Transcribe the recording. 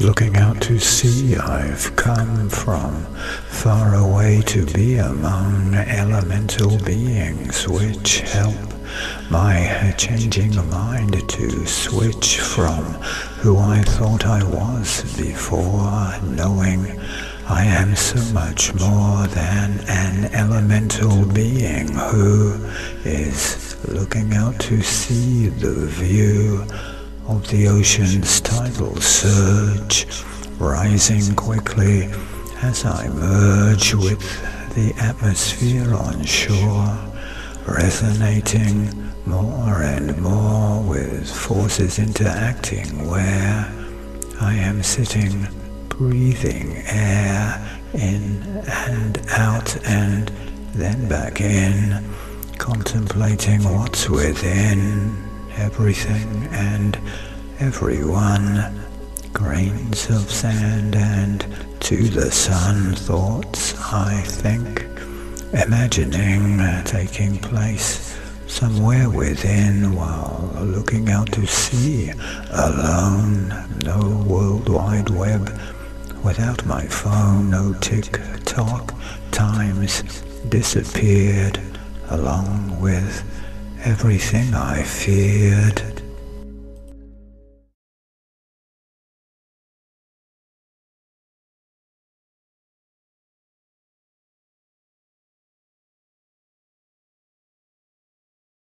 Looking out to sea I've come from, far away to be among elemental beings which help my changing mind to switch from who I thought I was before, knowing I am so much more than an elemental being who is looking out to see the view of the ocean's tidal surge, rising quickly as I merge with the atmosphere on shore, resonating more and more with forces interacting where I am sitting, breathing air in and out and then back in, contemplating what's within everything and everyone, grains of sand and to the sun thoughts, I think, imagining uh, taking place somewhere within while looking out to sea, alone, no world wide web, without my phone, no tick-tock, times disappeared along with everything I feared